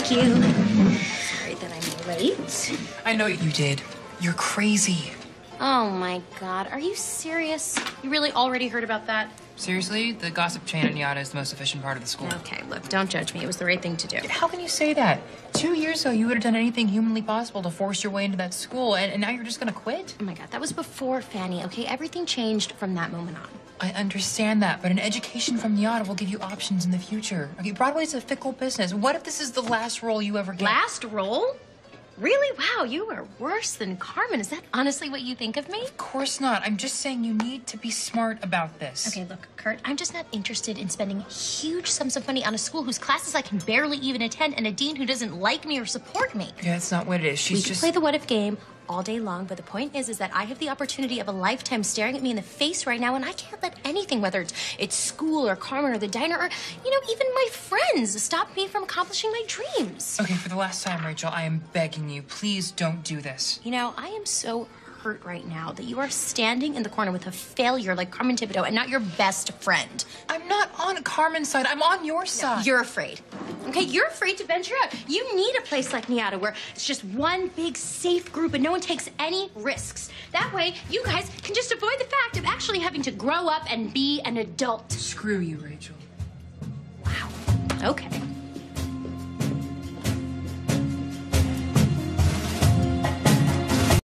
Thank you. Sorry that I'm late. I know you did. You're crazy. Oh my god, are you serious? You really already heard about that? Seriously, the gossip chain at NYADA is the most efficient part of the school. Okay, look, don't judge me. It was the right thing to do. How can you say that? Two years ago, you would have done anything humanly possible to force your way into that school, and, and now you're just gonna quit? Oh my god, that was before Fanny, okay? Everything changed from that moment on. I understand that, but an education from NYADA will give you options in the future. Okay, Broadway's a fickle business. What if this is the last role you ever get? Last role? Really? Wow, you are worse than Carmen. Is that honestly what you think of me? Of course not. I'm just saying you need to be smart about this. Okay, look, Kurt, I'm just not interested in spending huge sums of money on a school whose classes I can barely even attend and a dean who doesn't like me or support me. Yeah, that's not what it is. She's we just. play the what if game all day long, but the point is is that I have the opportunity of a lifetime staring at me in the face right now, and I can't let anything, whether it's it's school or Carmen or the diner or you know, even my friends, stop me from accomplishing my dreams. Okay, for the last time, Rachel, I am begging you, please don't do this. You know, I am so hurt right now that you are standing in the corner with a failure like Carmen Tibideaux and not your best friend. I'm not on Carmen's side. I'm on your side. You're afraid. Okay, you're afraid to venture out. You need a place like NYADA where it's just one big safe group and no one takes any risks. That way, you guys can just avoid the fact of actually having to grow up and be an adult. Screw you, Rachel. Wow. Okay.